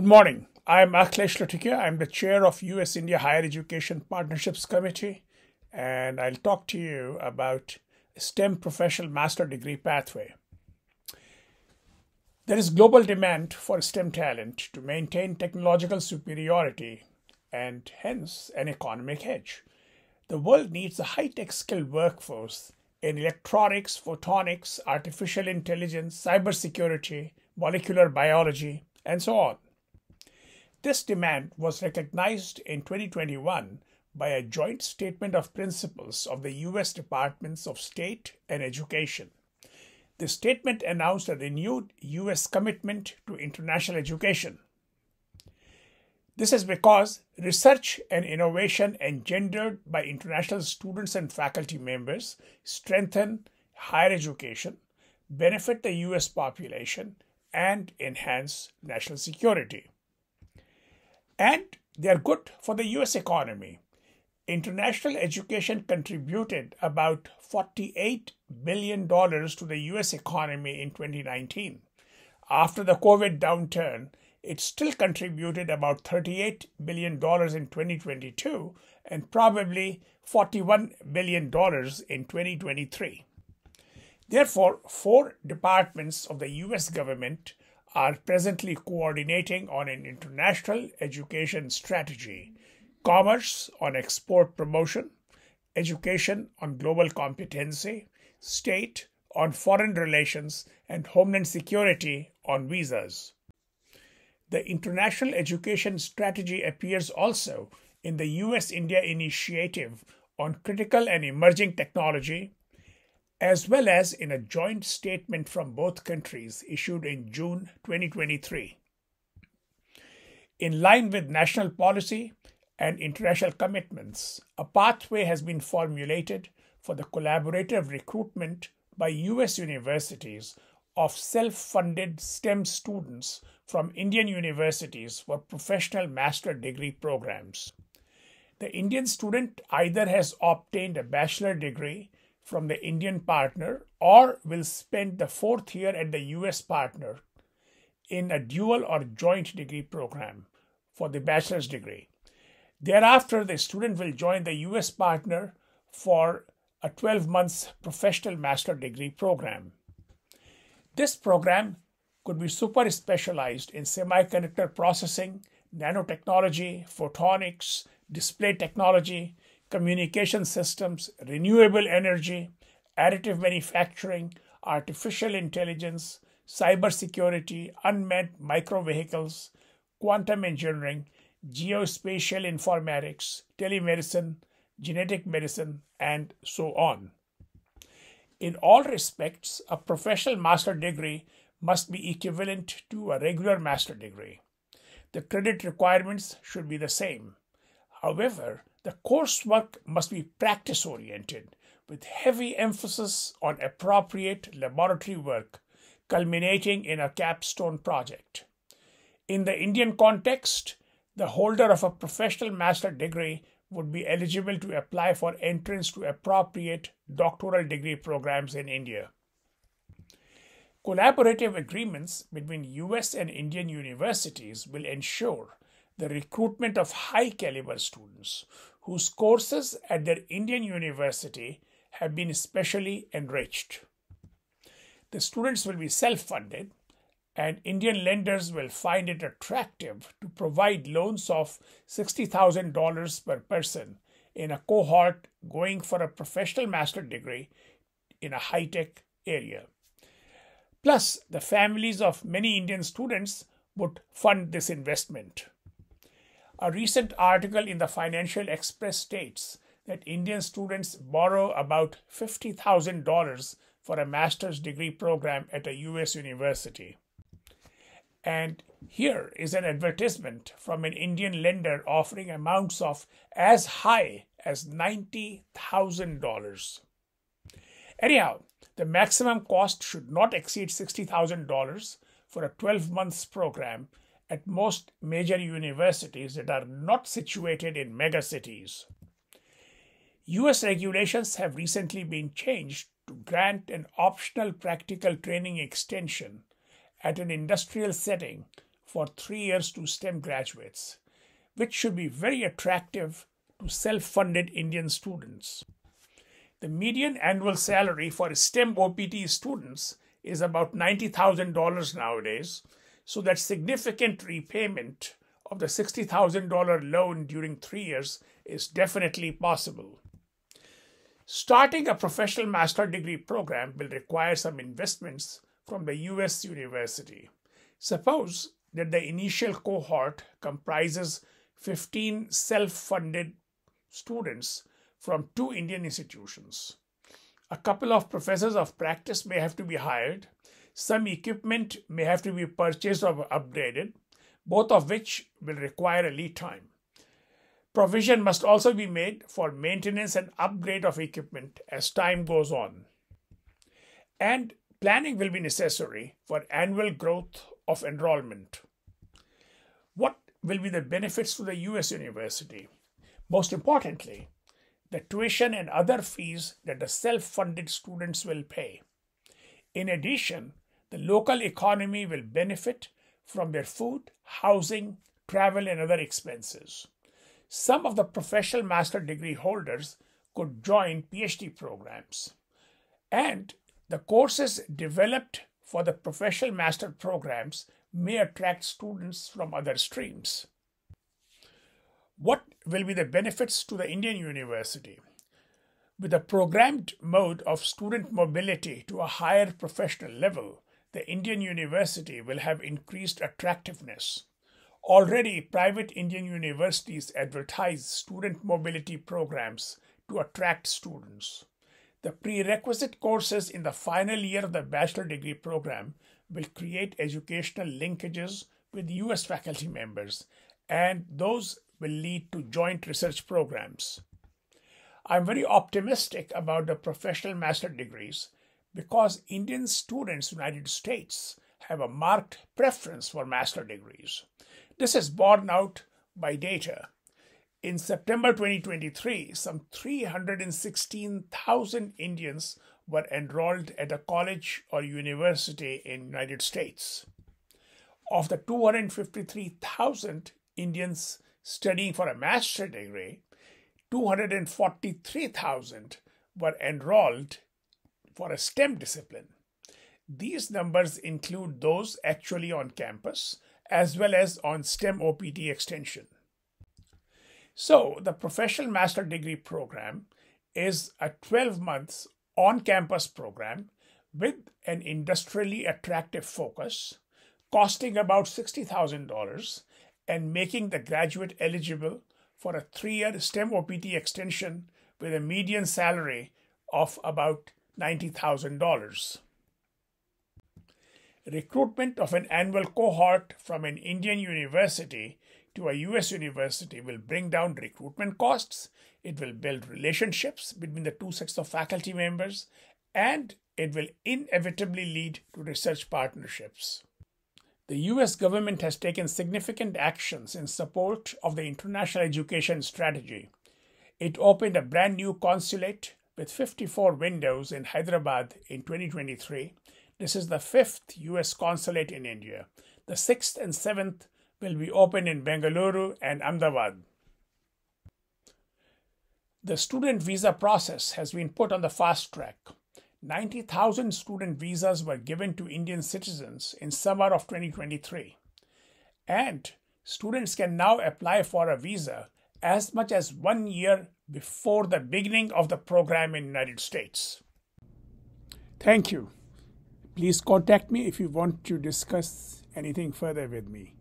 Good morning. I'm Akhlesh Lakhtakia. I'm the chair of US India Higher Education Partnerships Committee, and I'll talk to you about STEM professional master degree pathway. There is global demand for STEM talent to maintain technological superiority and hence an economic edge. The world needs a high tech skilled workforce in electronics, photonics, artificial intelligence, cybersecurity, molecular biology, and so on. This demand was recognized in 2021 by a joint statement of principles of the US Departments of State and Education. The statement announced a renewed US commitment to international education. This is because research and innovation engendered by international students and faculty members strengthen higher education, benefit the US population, and enhance national security and they are good for the US economy. International education contributed about $48 billion to the US economy in 2019. After the COVID downturn, it still contributed about $38 billion in 2022 and probably $41 billion in 2023. Therefore, four departments of the US government are presently coordinating on an international education strategy commerce on export promotion, education on global competency, state on foreign relations, and homeland security on visas. The international education strategy appears also in the US India initiative on critical and emerging technology, as well as in a joint statement from both countries issued in June 2023. In line with national policy and international commitments, a pathway has been formulated for the collaborative recruitment by US universities of self funded STEM students from Indian universities for professional master degree programs. The Indian student either has obtained a bachelor degree from the Indian partner or will spend the fourth year at the US partner in a dual or joint degree program for the bachelor's degree. Thereafter, the student will join the US partner for a 12 months professional master degree program. This program could be super specialized in semiconductor processing, nanotechnology, photonics, display technology, communication systems, renewable energy, additive manufacturing, artificial intelligence, cybersecurity, unmanned micro vehicles, quantum engineering, geospatial informatics, telemedicine, genetic medicine, and so on. In all respects, a professional master degree must be equivalent to a regular master degree. The credit requirements should be the same. However, the coursework must be practice oriented with heavy emphasis on appropriate laboratory work, culminating in a capstone project. In the Indian context, the holder of a professional master degree would be eligible to apply for entrance to appropriate doctoral degree programs in India. Collaborative agreements between US and Indian universities will ensure the recruitment of high caliber students whose courses at their Indian university have been specially enriched. The students will be self funded, and Indian lenders will find it attractive to provide loans of $60,000 per person in a cohort going for a professional master degree in a high tech area. Plus, the families of many Indian students would fund this investment. A recent article in the Financial Express states that Indian students borrow about $50,000 for a master's degree program at a US university. And here is an advertisement from an Indian lender offering amounts of as high as $90,000. Anyhow, the maximum cost should not exceed $60,000 for a 12 months program at most major universities that are not situated in megacities. US regulations have recently been changed to grant an optional practical training extension at an industrial setting for three years to STEM graduates, which should be very attractive to self funded Indian students. The median annual salary for STEM OPT students is about $90,000 nowadays, so that significant repayment of the $60,000 loan during three years is definitely possible. Starting a professional master degree program will require some investments from the US university. Suppose that the initial cohort comprises 15 self funded students from two Indian institutions. A couple of professors of practice may have to be hired. Some equipment may have to be purchased or upgraded, both of which will require a lead time. Provision must also be made for maintenance and upgrade of equipment as time goes on. And planning will be necessary for annual growth of enrollment. What will be the benefits to the US university? Most importantly, the tuition and other fees that the self funded students will pay. In addition, the local economy will benefit from their food, housing, travel, and other expenses. Some of the professional master degree holders could join PhD programs. And the courses developed for the professional master programs may attract students from other streams. What will be the benefits to the Indian university? With a programmed mode of student mobility to a higher professional level, the Indian university will have increased attractiveness. Already, private Indian universities advertise student mobility programs to attract students. The prerequisite courses in the final year of the bachelor degree program will create educational linkages with US faculty members, and those will lead to joint research programs. I'm very optimistic about the professional master degrees because Indian students in the United States have a marked preference for master degrees. This is borne out by data. In September 2023, some 316,000 Indians were enrolled at a college or university in United States. Of the 253,000 Indians studying for a master degree, 243,000 were enrolled for a STEM discipline. These numbers include those actually on campus as well as on STEM OPT extension. So, the Professional Master Degree Program is a 12 months on campus program with an industrially attractive focus, costing about $60,000 and making the graduate eligible for a three year STEM OPT extension with a median salary of about $90,000. Recruitment of an annual cohort from an Indian university to a US university will bring down recruitment costs, it will build relationships between the two sets of faculty members, and it will inevitably lead to research partnerships. The US government has taken significant actions in support of the international education strategy. It opened a brand new consulate with 54 windows in Hyderabad in 2023. This is the fifth US consulate in India. The sixth and seventh will be opened in Bengaluru and Ahmedabad. The student visa process has been put on the fast track. 90,000 student visas were given to Indian citizens in summer of 2023. And students can now apply for a visa as much as one year before the beginning of the program in United States. Thank you. Please contact me if you want to discuss anything further with me.